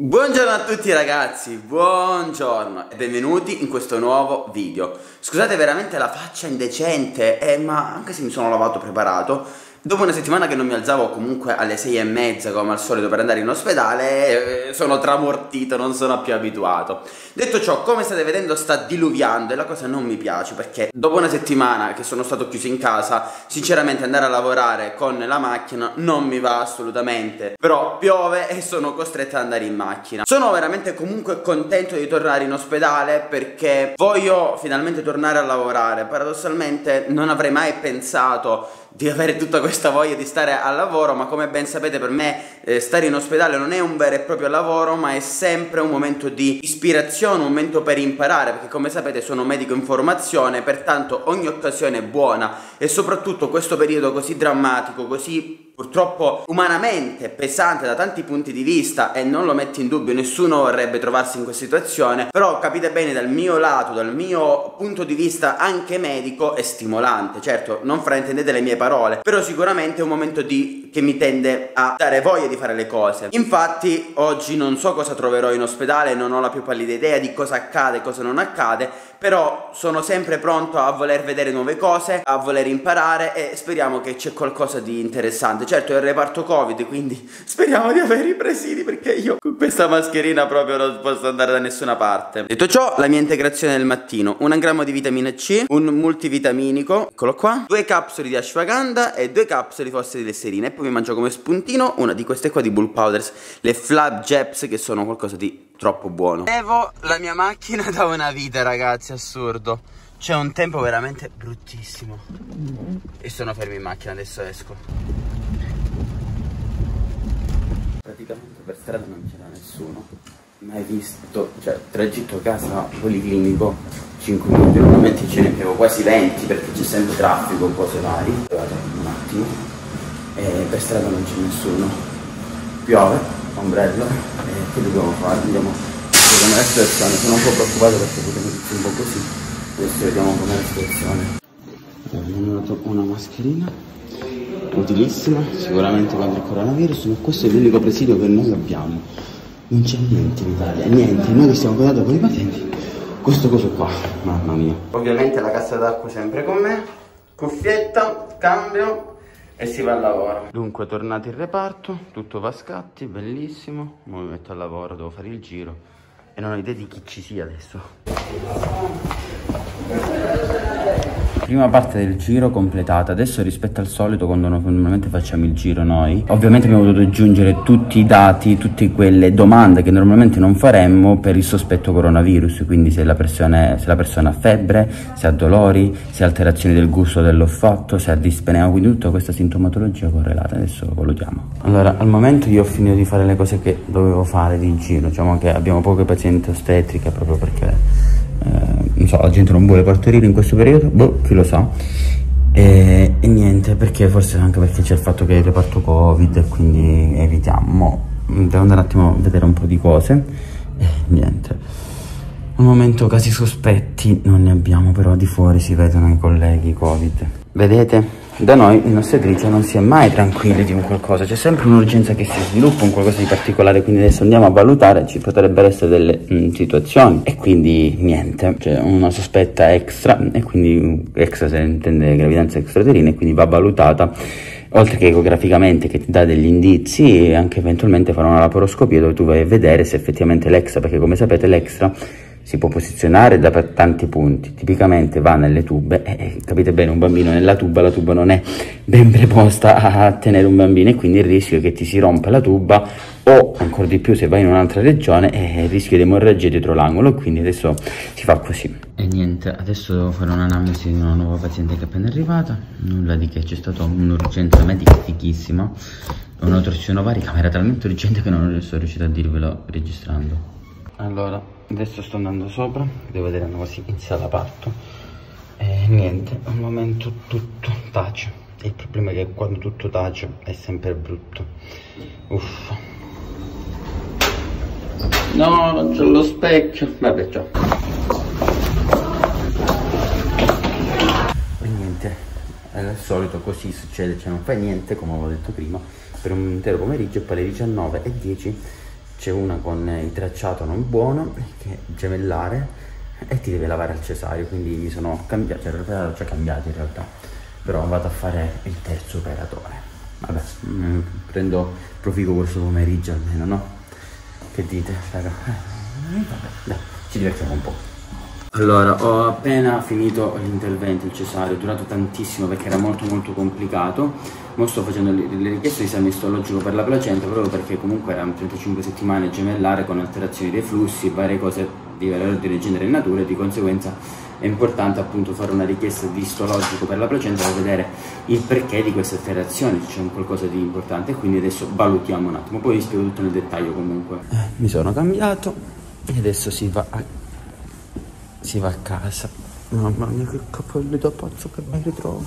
Buongiorno a tutti ragazzi, buongiorno e benvenuti in questo nuovo video. Scusate veramente la faccia indecente, eh, ma anche se mi sono lavato preparato Dopo una settimana che non mi alzavo comunque alle sei e mezza come al solito per andare in ospedale, eh, sono tramortito, non sono più abituato. Detto ciò, come state vedendo sta diluviando e la cosa non mi piace perché dopo una settimana che sono stato chiuso in casa, sinceramente andare a lavorare con la macchina non mi va assolutamente. Però piove e sono costretto ad andare in macchina. Sono veramente comunque contento di tornare in ospedale perché voglio finalmente tornare a lavorare. Paradossalmente non avrei mai pensato di avere tutta questa voglia di stare al lavoro, ma come ben sapete per me eh, stare in ospedale non è un vero e proprio lavoro, ma è sempre un momento di ispirazione, un momento per imparare, perché come sapete sono medico in formazione, pertanto ogni occasione è buona e soprattutto questo periodo così drammatico, così purtroppo umanamente pesante da tanti punti di vista e non lo metto in dubbio, nessuno vorrebbe trovarsi in questa situazione, però capite bene dal mio lato, dal mio punto di vista anche medico è stimolante, certo non fraintendete le mie parole, però sicuramente è un momento di, che mi tende a dare voglia di fare le cose. Infatti oggi non so cosa troverò in ospedale, non ho la più pallida idea di cosa accade e cosa non accade, però sono sempre pronto a voler vedere nuove cose, a voler imparare e speriamo che c'è qualcosa di interessante. Certo è il reparto covid quindi speriamo di avere i presidi perché io con questa mascherina proprio non posso andare da nessuna parte. Detto ciò la mia integrazione del mattino. Un grammo di vitamina C un multivitaminico eccolo qua due capsule di ashwagandha e due capsule di fosse di lesserina e poi mi mangio come spuntino una di queste qua di bull powders le flab jeps che sono qualcosa di troppo buono. Levo la mia macchina da una vita ragazzi assurdo. C'è un tempo veramente bruttissimo. E sono fermo in macchina, adesso esco. Praticamente per strada non c'era nessuno. Mai visto cioè tragitto casa policlinico 5 minuti normalmente ce ne avevo quasi 20 perché c'è sempre traffico un po' vari vado un attimo e per strada non c'è nessuno. Piove ombrello e che dobbiamo fare? Andiamo vediamo la situazione sono un po' preoccupato perché vediamo tutti un po' così. Adesso vediamo com'è la situazione. Abbiamo dato una mascherina utilissima sicuramente contro il coronavirus, ma questo è l'unico presidio che noi abbiamo. Non c'è niente in Italia, niente, noi che stiamo guardando con i pazienti, questo coso qua, mamma mia. Ovviamente la cassa d'acqua sempre con me, cuffietta, cambio e si va al lavoro. Dunque tornati in reparto, tutto va a scatti, bellissimo, ora mi metto al lavoro, devo fare il giro. E non ho idea di chi ci sia adesso prima parte del giro completata. Adesso rispetto al solito quando normalmente facciamo il giro noi ovviamente abbiamo dovuto aggiungere tutti i dati tutte quelle domande che normalmente non faremmo per il sospetto coronavirus. Quindi se la persona, se la persona ha febbre se ha dolori se ha alterazioni del gusto dell'olfatto se ha dispnea. Quindi tutta questa sintomatologia correlata. Adesso valutiamo. Allora al momento io ho finito di fare le cose che dovevo fare di giro. Diciamo che abbiamo poche pazienti ostetriche proprio perché eh, so, la gente non vuole partorire in questo periodo, boh, chi lo sa. E, e, niente, perché forse anche perché c'è il fatto che è il reparto Covid e quindi evitiamo. Devo andare un attimo a vedere un po' di cose. E niente. Al momento casi sospetti non ne abbiamo, però di fuori si vedono i colleghi Covid. Vedete? Da noi in ostetricia non si è mai tranquilli di un qualcosa, c'è sempre un'urgenza che si sviluppa, un qualcosa di particolare, quindi adesso andiamo a valutare, ci potrebbero essere delle mh, mm, situazioni e quindi niente, cioè una sospetta extra e quindi extra se intende gravidanza extraterina e quindi va valutata oltre che ecograficamente che ti dà degli indizi e anche eventualmente fare una laparoscopia dove tu vai a vedere se effettivamente l'extra, perché come sapete l'extra si può posizionare da tanti punti, tipicamente va nelle tube e eh, capite bene un bambino nella tuba, la tuba non è ben preposta a tenere un bambino e quindi il rischio è che ti si rompa la tuba o ancora di più se vai in un'altra regione è il rischio di emorragia dietro l'angolo quindi adesso si fa così. E niente, adesso devo fare un'analisi di una nuova paziente che è appena arrivata, nulla di che, c'è stata un'urgenza medica fichissima, una torsione ovarica ma era talmente urgente che non sono riuscito a dirvelo registrando. Allora, adesso sto andando sopra, devo vedere hanno quasi inizia la parto. E niente, al momento tutto tace. Il problema è che quando tutto tace è sempre brutto. Uff. No, non c'è lo specchio. Vabbè, ciao. E niente, al solito così succede, cioè non fai niente, come avevo detto prima, per un intero pomeriggio poi alle 19 e 10 c'è una con il tracciato non buono gemellare e ti deve lavare al cesario quindi mi sono cambiato cioè in realtà l'ho cambiato in realtà però vado a fare il terzo operatore vabbè mm, prendo profigo questo pomeriggio almeno no? che dite raga eh, vabbè dai ci divertiamo un po' Allora, ho appena finito l'intervento, il cesario, è durato tantissimo perché era molto molto complicato. Ora sto facendo le richieste di esame istologico per la placenta proprio perché comunque erano 35 settimane gemellare con alterazioni dei flussi, varie cose di vario ordine, genere e natura e di conseguenza è importante appunto fare una richiesta di istologico per la placenta per vedere il perché di queste alterazioni, se c'è un qualcosa di importante quindi adesso valutiamo un attimo, poi vi spiego tutto nel dettaglio comunque. Eh, mi sono cambiato e adesso si va a si va a casa. Mamma mia che capelli da pazzo che mi ritrovo.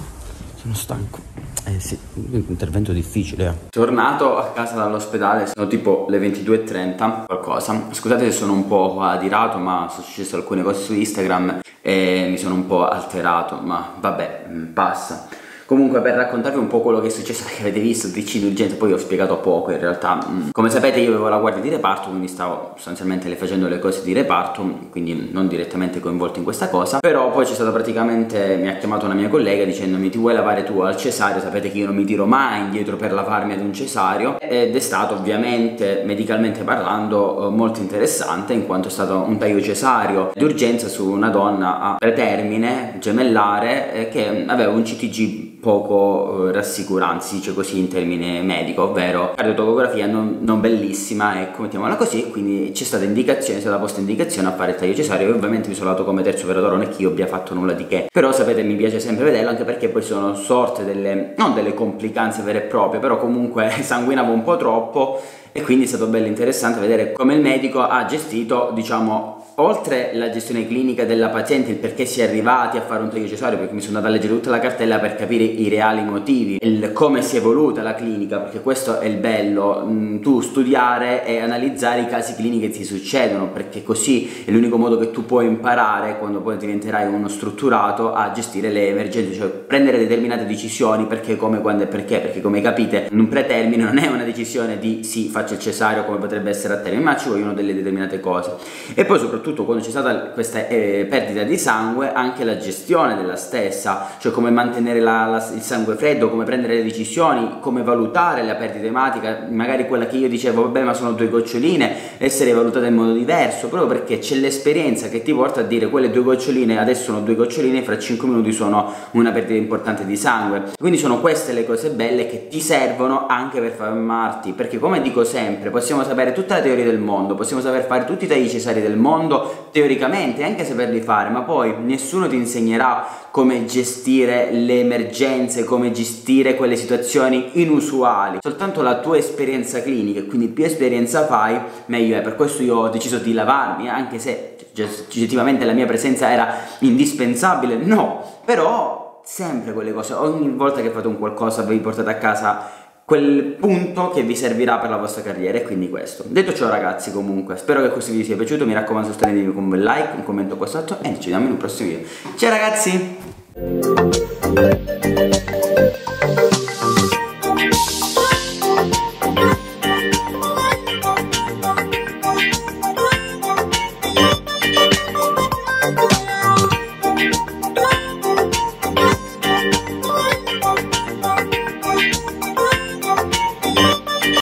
Sono stanco. Eh sì, un intervento difficile. Eh. Tornato a casa dall'ospedale, sono tipo le 22.30, qualcosa. Scusate se sono un po' adirato, ma sono successe alcune cose su Instagram e mi sono un po' alterato, ma vabbè, mm, passa. Comunque per raccontarvi un po' quello che è successo che avete visto il DC d'urgenza poi ho spiegato poco in realtà mm. come sapete io avevo la guardia di reparto quindi stavo sostanzialmente le facendo le cose di reparto quindi non direttamente coinvolto in questa cosa. Però poi c'è stato praticamente mi ha chiamato una mia collega dicendomi ti vuoi lavare tu al cesario? Sapete che io non mi tiro mai indietro per lavarmi ad un cesario. Ed è stato ovviamente medicalmente parlando eh, molto interessante in quanto è stato un taglio cesario d'urgenza su una donna a pretermine gemellare eh, che aveva un CTG poco eh, rassicurante, si dice così in termine medico, ovvero cardiotocografia non, non bellissima, ecco, mettiamola così, quindi c'è stata indicazione, è stata posta indicazione a fare il taglio cesareo e ovviamente mi sono dato come terzo operatore, non è che io abbia fatto nulla di che, però sapete mi piace sempre vederlo anche perché poi sono sorte delle, non delle complicanze vere e proprie, però comunque sanguinavo un po' troppo e quindi è stato bello interessante vedere come il medico ha gestito, diciamo, oltre la gestione clinica della paziente, il perché si è arrivati a fare un taglio cesareo, perché mi sono andato a leggere tutta la cartella per capire i reali motivi, il come si è evoluta la clinica, perché questo è il bello, mm, tu studiare e analizzare i casi clinici che ti succedono, perché così è l'unico modo che tu puoi imparare quando poi diventerai uno strutturato a gestire le emergenze, cioè prendere determinate decisioni, perché, come, quando e perché, perché come capite un pretermine non è una decisione di sì faccio il cesareo come potrebbe essere a termine, ma ci vogliono delle determinate cose. E poi soprattutto quando c'è stata questa eh, perdita di sangue, anche la gestione della stessa, cioè come mantenere la, la, il sangue freddo, come prendere le decisioni, come valutare la perdita ematica, magari quella che io dicevo, vabbè ma sono due goccioline, essere valutata in modo diverso, proprio perché c'è l'esperienza che ti porta a dire quelle due goccioline adesso sono due goccioline, fra 5 minuti sono una perdita importante di sangue. Quindi sono queste le cose belle che ti servono anche per fermarti, perché come dico sempre, possiamo sapere tutta la teoria del mondo, possiamo saper fare tutti i tagli cesari del mondo, teoricamente anche saperli fare ma poi nessuno ti insegnerà come gestire le emergenze come gestire quelle situazioni inusuali. Soltanto la tua esperienza clinica quindi più esperienza fai meglio è. Per questo io ho deciso di lavarmi anche se oggettivamente la mia presenza era indispensabile. No però sempre quelle cose. Ogni volta che fate un qualcosa vi portate a casa quel punto che vi servirà per la vostra carriera e quindi questo. Detto ciò ragazzi comunque, spero che questo video vi sia piaciuto, mi raccomando sostenetemi con un bel like, un commento qua sotto e ci vediamo in un prossimo video. Ciao ragazzi!